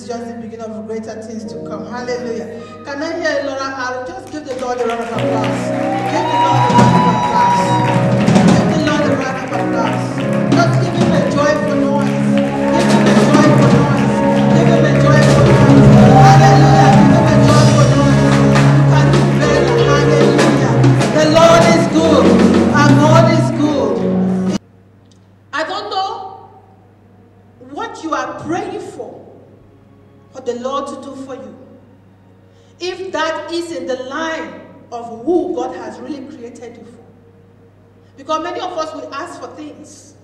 is just the beginning of greater things to come. Hallelujah. Can I hear Laura? I'll just give the Lord a round of applause. Give the Lord a round of applause. Give the Lord a round of applause. Just give him a joyful noise. Give him a joyful noise. Give him a joyful that is in the line of who God has really created you for. Because many of us will ask for things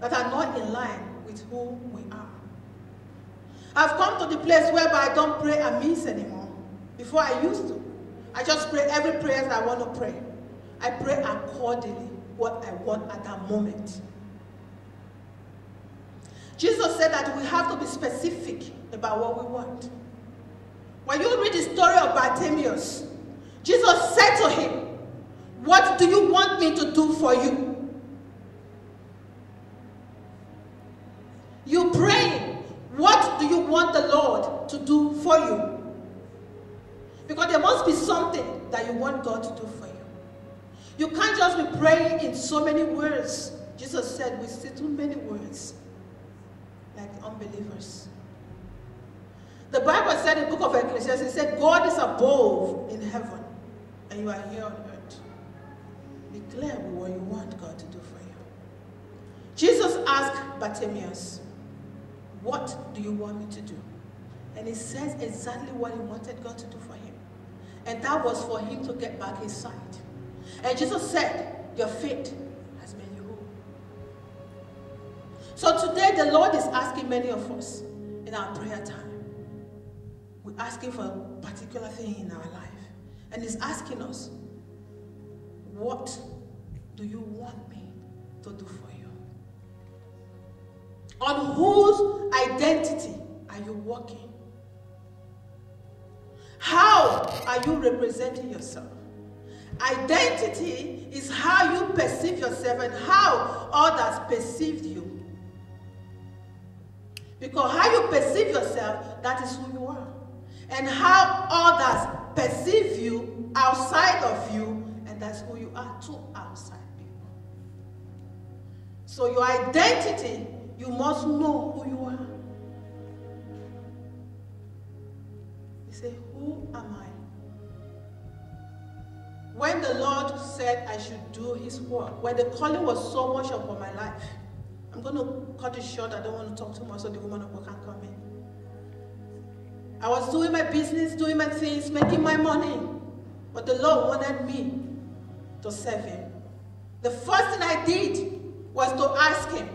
that are not in line with who we are. I've come to the place whereby I don't pray amiss anymore. Before I used to. I just pray every prayer that I want to pray. I pray accordingly what I want at that moment. Jesus said that we have to be specific about what we want. When you read the story of Bartimaeus, Jesus said to him, What do you want me to do for you? You pray, what do you want the Lord to do for you? Because there must be something that you want God to do for you. You can't just be praying in so many words. Jesus said, We say too many words like unbelievers. The Bible said in the book of Ecclesiastes, it said, God is above in heaven, and you are here on earth. Declare what you want God to do for you. Jesus asked Bartimaeus, What do you want me to do? And he says exactly what he wanted God to do for him. And that was for him to get back his sight. And Jesus said, Your faith has made you whole. So today, the Lord is asking many of us in our prayer time. We're asking for a particular thing in our life. And He's asking us, What do you want me to do for you? On whose identity are you working? How are you representing yourself? Identity is how you perceive yourself and how others perceive you. Because how you perceive yourself, that is who you are. And how others perceive you outside of you, and that's who you are to outside people. So your identity, you must know who you are. You say, who am I? When the Lord said I should do his work, when the calling was so much upon my life, I'm going to cut it short. I don't want to talk too much so the woman of God can come in. I was doing my business, doing my things, making my money. But the Lord wanted me to serve him. The first thing I did was to ask him,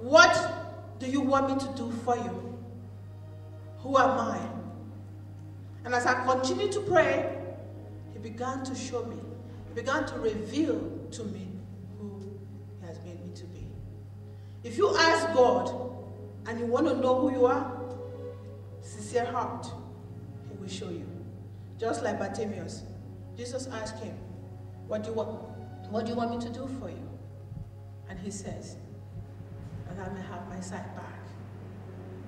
What do you want me to do for you? Who am I? And as I continued to pray, he began to show me, he began to reveal to me who he has made me to be. If you ask God and you want to know who you are, sincere heart, he will show you. Just like Bartimaeus, Jesus asked him, what do, you want, what do you want me to do for you? And he says, that I may have my sight back.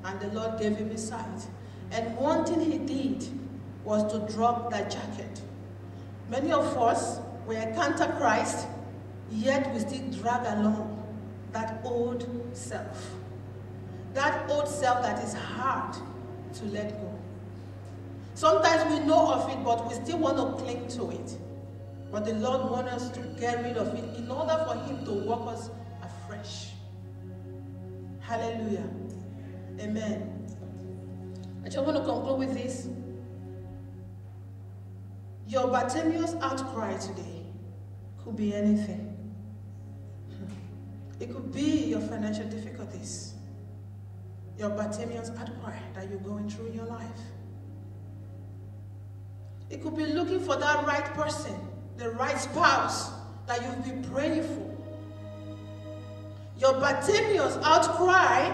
And the Lord gave him his sight. And one thing he did was to drop that jacket. Many of us, we encounter Christ, yet we still drag along that old self. That old self that is hard to let go. Sometimes we know of it, but we still want to cling to it. But the Lord wants us to get rid of it in order for Him to walk us afresh. Hallelujah. Amen. I just want to conclude with this. Your Bartimaeus outcry today could be anything. It could be your financial difficulties, your Bartimaeus outcry that you're going through in your life. It could be looking for that right person, the right spouse that you've been praying for. Your Bartimaeus outcry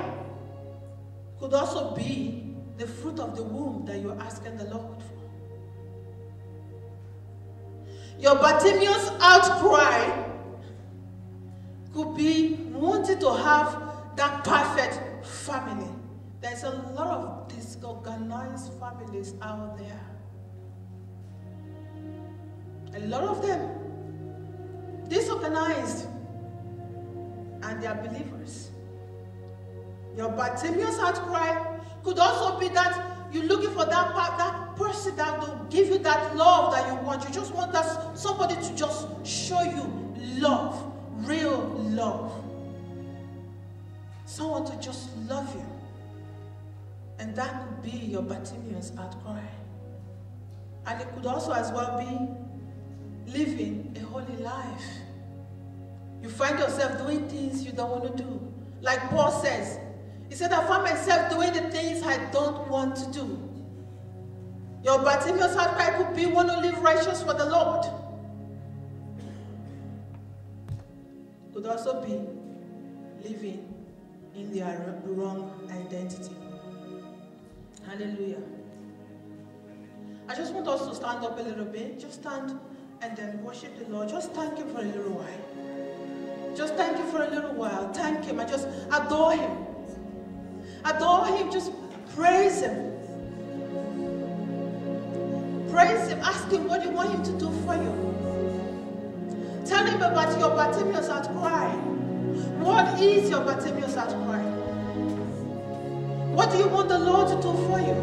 could also be the fruit of the womb that you're asking the Lord for. Your Bartimaeus outcry could be wanting to have that perfect family, There's a lot of disorganized families out there. A lot of them disorganized and they are believers. Your Bartimaeus outcry could also be that you're looking for that part, that person that will give you that love that you want. You just want that somebody to just show you love, real love. Someone to just love you. And that could be your Bartimaeus outcry. And it could also as well be living a holy life. You find yourself doing things you don't want to do. Like Paul says, he said, I find myself doing the things I don't want to do. Your Bartimaeus outcry could be one to live righteous for the Lord. Could also be living in their wrong identity. Hallelujah. I just want us to stand up a little bit. Just stand and then worship the Lord. Just thank Him for a little while. Just thank Him for a little while. Thank Him. I just adore Him. Adore Him. Just praise Him. Praise Him. Ask Him what you want Him to do for you. Tell Him about your Bartimaeus outcry. What is your Bartimaeus outcry? What do you want the Lord to do for you?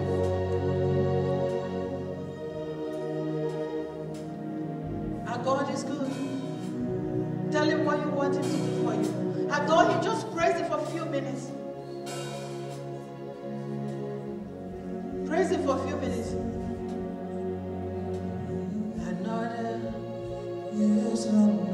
Our God is good. Tell Him what you want Him to do for you. Adore Him. Just praise Him for a few minutes. Praise Him for a few minutes. Another, another,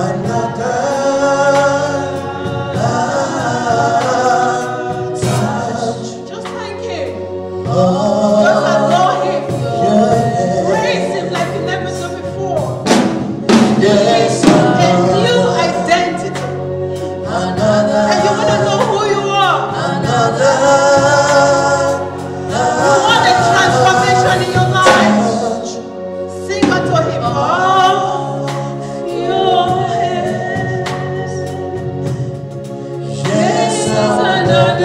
another touch